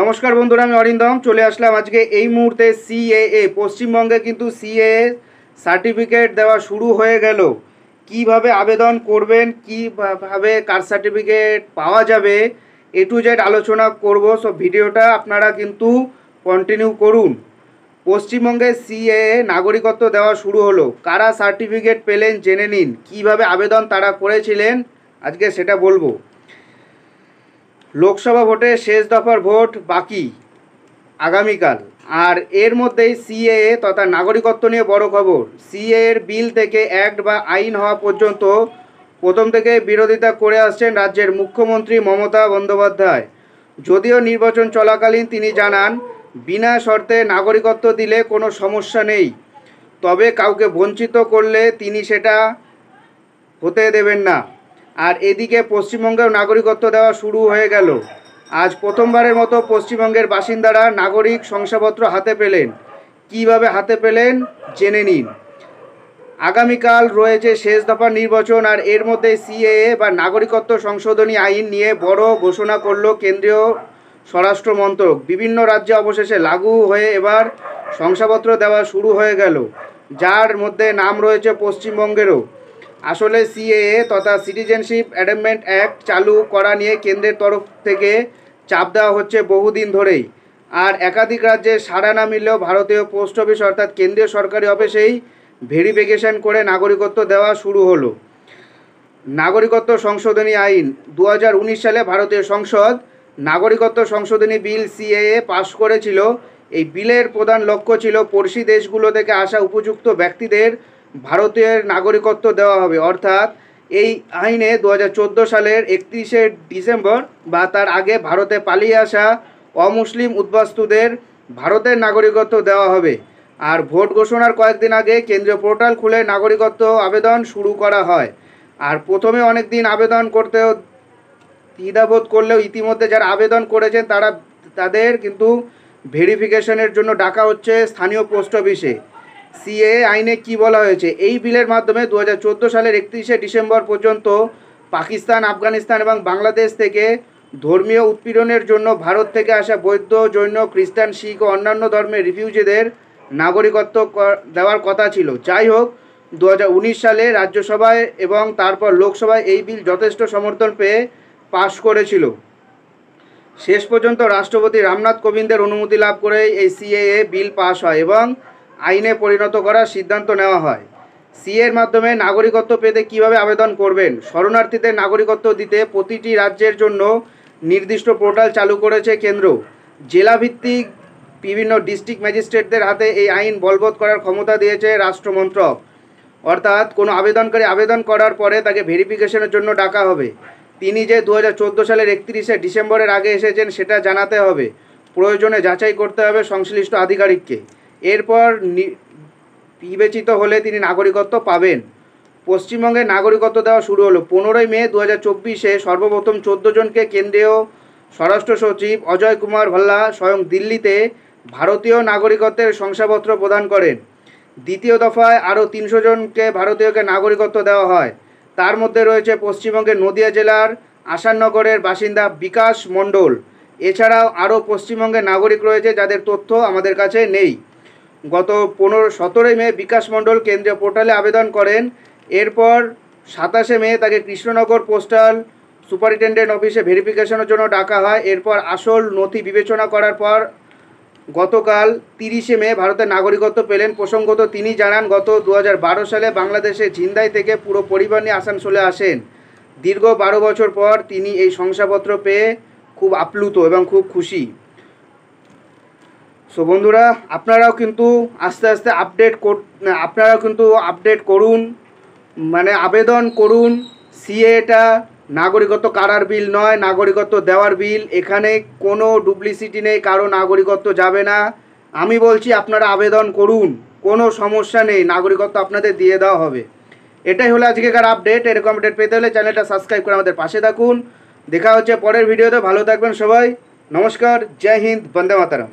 নমস্কার বন্ধুরা, আমি অরিন্দম। চলে আসলাম আজকে এই মুহূর্তে সিএএ পশ্চিমবঙ্গে কিন্তু সিএএ সার্টিফিকেট দেওয়া শুরু হয়ে গেল। কীভাবে আবেদন করবেন, কীভাবে কার সার্টিফিকেট পাওয়া যাবে, এ টু জেড আলোচনা করব। সব ভিডিওটা আপনারা কিন্তু কন্টিনিউ করুন। পশ্চিমবঙ্গে সিএএ নাগরিকত্ব দেওয়া শুরু হলো। কারা সার্টিফিকেট পেলেন, জেনে নিন। কীভাবে আবেদন তারা করেছিলেন, আজকে সেটা বলব। লোকসভা ভোটে শেষ দফার ভোট বাকি আগামীকাল। আর এর মধ্যেই সিএএ তথা নাগরিকত্ব নিয়ে বড় খবর। সিএ এর বিল থেকে অ্যাক্ট বা আইন হওয়া পর্যন্ত প্রথম থেকে বিরোধিতা করে আসছেন রাজ্যের মুখ্যমন্ত্রী মমতা বন্দ্যোপাধ্যায়। যদিও নির্বাচন চলাকালীন তিনি জানান, বিনা শর্তে নাগরিকত্ব দিলে কোনো সমস্যা নেই। তবে কাউকে বঞ্চিত করলে তিনি সেটা হতে দেবেন না। আর এদিকে পশ্চিমবঙ্গেও নাগরিকত্ব দেওয়া শুরু হয়ে গেল। আজ প্রথমবারের মতো পশ্চিমবঙ্গের বাসিন্দারা নাগরিক শংসাপত্র হাতে পেলেন। কীভাবে হাতে পেলেন জেনে নিন। আগামীকাল রয়েছে শেষ দফার নির্বাচন আর এর মধ্যে সিএএ বা নাগরিকত্ব সংশোধনী আইন নিয়ে বড় ঘোষণা করল কেন্দ্রীয় স্বরাষ্ট্র মন্ত্রক বিভিন্ন রাজ্যে অবশেষে লাগু হয়ে এবার শংসাপত্র দেওয়া শুরু হয়ে গেল। যার মধ্যে নাম রয়েছে পশ্চিমবঙ্গেরও। আসলে সিএএ তথা সিটিজেনশিপ অ্যাডেমেন্ট অ্যাক্ট চালু করা নিয়ে কেন্দ্রের তরফ থেকে চাপ দেওয়া হচ্ছে বহুদিন ধরেই। আর একাধিক রাজ্যে সাড়া না মিললেও ভারতীয় পোস্ট অফিস অর্থাৎ কেন্দ্রীয় সরকারি অফিসেই ভেরিফিকেশন করে নাগরিকত্ব দেওয়া শুরু হলো। নাগরিকত্ব সংশোধনী আইন দু হাজার উনিশ সালে ভারতীয় সংসদ নাগরিকত্ব সংশোধনী বিল সিএএ পাশ করেছিল। এই বিলের প্রধান লক্ষ্য ছিল পড়শি দেশগুলো থেকে আসা উপযুক্ত ব্যক্তিদের ভারতের নাগরিকত্ব দেওয়া হবে। অর্থাৎ এই আইনে দু হাজার চোদ্দ সালের একত্রিশে ডিসেম্বর বা তার আগে ভারতে পালিয়ে আসা অমুসলিম উদ্বাস্তুদের ভারতের নাগরিকত্ব দেওয়া হবে। আর ভোট ঘোষণার কয়েকদিন আগে কেন্দ্রীয় পোর্টাল খুলে নাগরিকত্ব আবেদন শুরু করা হয়। আর প্রথমে অনেক দিন আবেদন করতেও দ্বিধাবোধ করলেও ইতিমধ্যে যারা আবেদন করেছেন তারা, তাদের কিন্তু ভেরিফিকেশনের জন্য ডাকা হচ্ছে স্থানীয় পোস্ট অফিসে। সিএ আইনে কি বলা হয়েছে? এই বিলের মাধ্যমে দু হাজার চোদ্দ সালের একত্রিশে ডিসেম্বর পর্যন্ত পাকিস্তান, আফগানিস্তান এবং বাংলাদেশ থেকে ধর্মীয় উৎপীড়নের জন্য ভারত থেকে আসা বৌদ্ধ, জৈন, খ্রিস্টান, শিখ ও অন্যান্য ধর্মের রিফিউজিদের নাগরিকত্ব দেওয়ার কথা ছিল। যাই হোক দু হাজার উনিশ সালে রাজ্যসভায় এবং তারপর লোকসভায় এই বিল যথেষ্ট সমর্থন পেয়ে পাশ করেছিল। শেষ পর্যন্ত রাষ্ট্রপতি রামনাথ কোবিন্দের অনুমতি লাভ করে এই সিএএ বিল পাশ হয় এবং আইনে পরিণত করার সিদ্ধান্ত নেওয়া হয়। সিএর মাধ্যমে নাগরিকত্ব পেতে কীভাবে আবেদন করবেন? শরণার্থীদের নাগরিকত্ব দিতে প্রতিটি রাজ্যের জন্য নির্দিষ্ট পোর্টাল চালু করেছে কেন্দ্র। জেলাভিত্তিক বিভিন্ন ডিস্ট্রিক্ট ম্যাজিস্ট্রেটদের হাতে এই আইন বলবৎ করার ক্ষমতা দিয়েছে রাষ্ট্রমন্ত্রক। অর্থাৎ কোনো আবেদনকারী আবেদন করার পরে তাকে ভেরিফিকেশনের জন্য ডাকা হবে। তিনি যে দু হাজার চোদ্দ সালের একত্রিশে ডিসেম্বরের আগে এসেছেন সেটা জানাতে হবে। প্রয়োজনে যাচাই করতে হবে সংশ্লিষ্ট আধিকারিককে। এরপর বিবেচিত হলে তিনি নাগরিকত্ব পাবেন। পশ্চিমবঙ্গে নাগরিকত্ব দেওয়া শুরু হলো। পনেরোই মে দু হাজার চব্বিশে সর্বপ্রথম চোদ্দ জনকে কেন্দ্রীয় স্বরাষ্ট্র সচিব অজয় কুমার ভাল্লা স্বয়ং দিল্লিতে ভারতীয় নাগরিকত্বের শংসাপত্র প্রদান করেন। দ্বিতীয় দফায় আরও তিনশো জনকে ভারতীয়কে নাগরিকত্ব দেওয়া হয়। তার মধ্যে রয়েছে পশ্চিমবঙ্গের নদিয়া জেলার আসাননগরের বাসিন্দা বিকাশ মণ্ডল। এছাড়াও আরও পশ্চিমবঙ্গের নাগরিক রয়েছে যাদের তথ্য আমাদের কাছে নেই। গত পনেরো, সতেরোই মে বিকাশ মণ্ডল কেন্দ্রীয় পোর্টালে আবেদন করেন। এরপর সাতাশে মে তাকে কৃষ্ণনগর পোস্টাল সুপারিনটেন্ডেন্ট অফিসে ভেরিফিকেশনের জন্য ডাকা হয়। এরপর আসল নথি বিবেচনা করার পর গতকাল তিরিশে মে ভারতের নাগরিকত্ব পেলেন। প্রসঙ্গত তিনি জানান, গত দুহাজার বারো সালে বাংলাদেশে ঝিন্দাই থেকে পুরো পরিবার নিয়ে আসানসোলে আসেন। দীর্ঘ বারো বছর পর তিনি এই শংসাপত্র পেয়ে খুব আপ্লুত এবং খুব খুশি। সো বন্ধুরা, আপনারাও কিন্তু আস্তে আস্তে আপডেট কর আপনারাও কিন্তু আপডেট করুন মানে আবেদন করুন সিএটা নাগরিকত্ব কারার বিল নয়, নাগরিকত্ব দেওয়ার বিল। এখানে কোনো ডুপ্লিসিটি নেই, কারও নাগরিকত্ব যাবে না। আমি বলছি, আপনারা আবেদন করুন, কোনো সমস্যা নেই, নাগরিকত্ব আপনাদের দিয়ে দেওয়া হবে। এটাই হলো আজকেকার আপডেট এরকম আপডেট পেতে হলে চ্যানেলটা সাবস্ক্রাইব করে আমাদের পাশে থাকুন। দেখা হচ্ছে পরের ভিডিওতে, ভালো থাকবেন সবাই। নমস্কার, জয় হিন্দ, বন্দে মাতারাম।